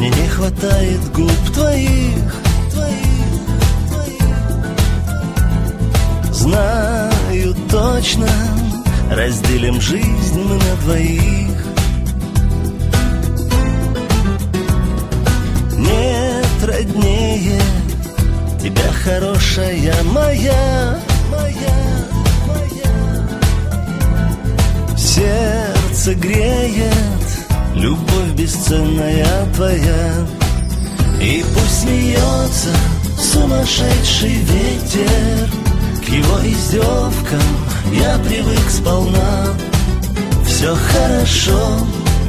Мне не хватает губ твоих, твоих, твоих. Знаю точно, разделим жизнь мы на двоих. Нет роднее тебя, хорошая моя, моя. Сердце греет Бесценная твоя. И пусть смеется сумасшедший ветер. К его издевкам я привык сполна. Все хорошо,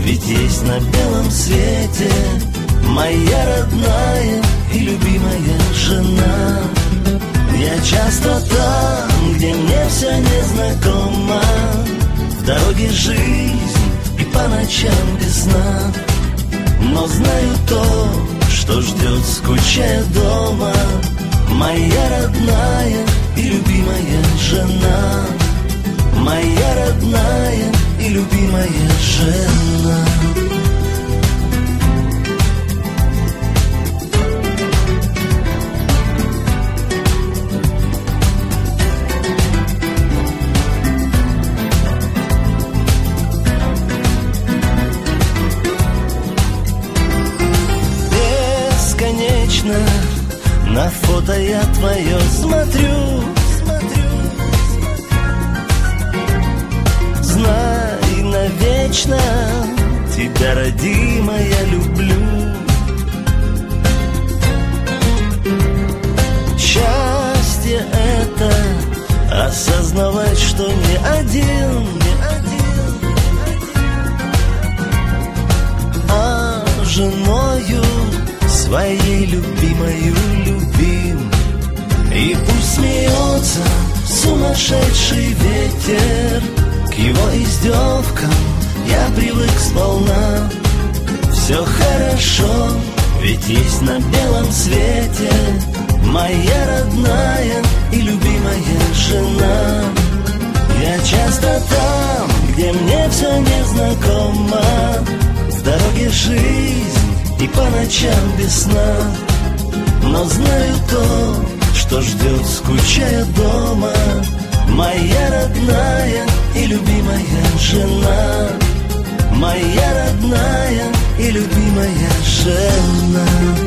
ведь есть на белом свете Моя родная и любимая жена. Я часто там, где мне все незнакомо. В дороге жизнь и по ночам без сна Но знаю то, что ждет, скучая дома. Моя родная и любимая жена. Моя родная и любимая жена Бесконечно на фото я твое смотрю, смотрю, Знай навечно тебя, родимая, люблю. Счастье это осознавать, что не один, а женою своей любимою любим. И пусть смеется сумасшедший ветер. К его издевкам я привык сполна. Все хорошо, ведь есть на белом свете Моя родная и любимая жена. Я часто там, где мне все незнакомо. В дороге жизнь и по ночам без сна Но знаю то, что ждет, скучая дома. Моя родная и любимая жена. Моя родная и любимая жена